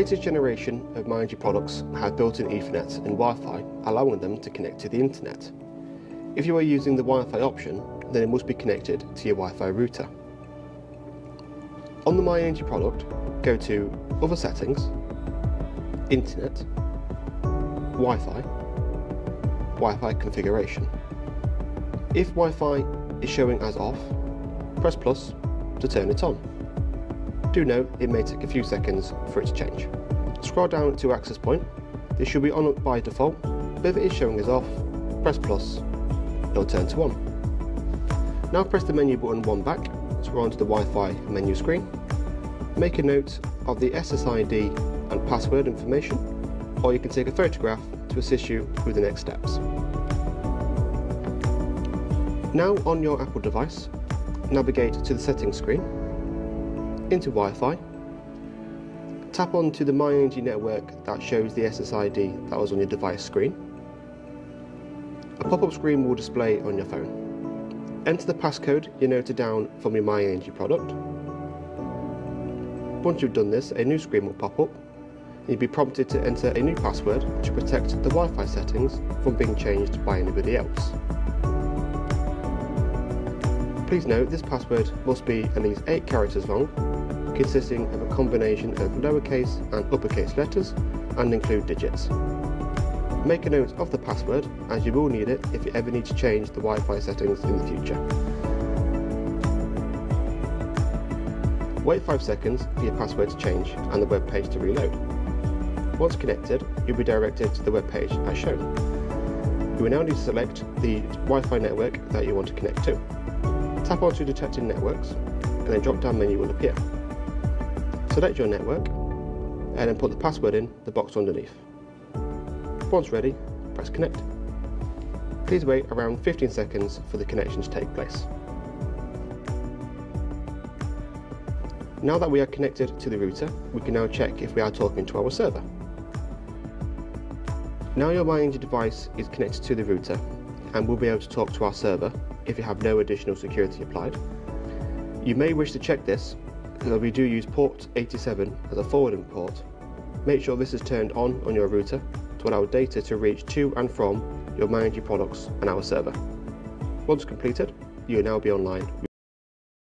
latest generation of myenergi products have built-in Ethernet and Wi-Fi, allowing them to connect to the internet. If you are using the Wi-Fi option, then it must be connected to your Wi-Fi router. On the myenergi product, go to Other Settings, Internet, Wi-Fi, Wi-Fi Configuration. If Wi-Fi is showing as off, press plus to turn it on. Do note it may take a few seconds for it to change. Scroll down to access point. This should be on by default, but if it is showing as off, press plus, it'll turn to on. Now press the menu button one back to go onto the Wi-Fi menu screen. Make a note of the SSID and password information, or you can take a photograph to assist you through the next steps. Now on your Apple device, navigate to the settings screen, into Wi-Fi, tap onto the myenergi network that shows the SSID that was on your device screen. A pop-up screen will display on your phone. Enter the passcode you noted down from your myenergi product. Once you've done this, a new screen will pop up. You'll be prompted to enter a new password to protect the Wi-Fi settings from being changed by anybody else. Please note this password must be at least 8 characters long, consisting of a combination of lowercase and uppercase letters and include digits. Make a note of the password as you will need it if you ever need to change the Wi-Fi settings in the future. Wait 5 seconds for your password to change and the web page to reload. Once connected, you'll be directed to the web page as shown. You will now need to select the Wi-Fi network that you want to connect to. Tap onto detected networks and a drop down menu will appear. Select your network and then put the password in the box underneath. Once ready, press connect. Please wait around 15 seconds for the connection to take place. Now that we are connected to the router, we can now check if we are talking to our server. Now your myenergi device is connected to the router and will be able to talk to our server if you have no additional security applied. You may wish to check this because we do use port 87 as a forwarding port. Make sure this is turned on on your router to allow data to reach to and from your myenergi products and our server. Once completed, you will now be online